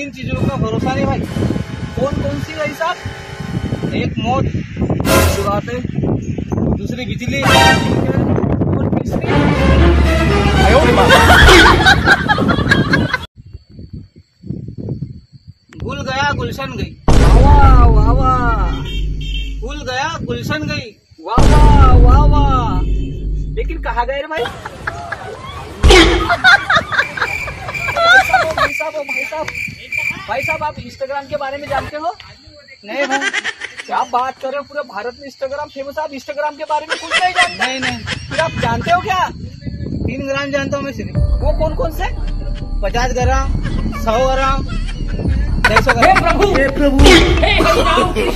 तीन चीज़ों का भरोसा नहीं भाई। कौन कौन सी भाई साहब? एक मौत बात है दूसरी बिजली। और भूल गया, गुलशन गई। वाह भूल गया, गुलशन गई। वाह वाह वाह वाह। लेकिन कहा गए भाई? भाई साहब भाई साहब। भाई साहब आप इंस्टाग्राम के बारे में जानते हो? नहीं भाई। क्या बात कर रहे हो? पूरे भारत में इंस्टाग्राम फ़ेमस आप इंस्टाग्राम के बारे में कुछ नहीं जानते? नहीं नहीं। फिर आप जानते हो क्या? तीन ग्राम जानता हूँ मैं सिर्फ़। वो कौन कौन से? पचास ग्राम सौ ग्राम डेढ़ सौ ग्राम। प्रभु!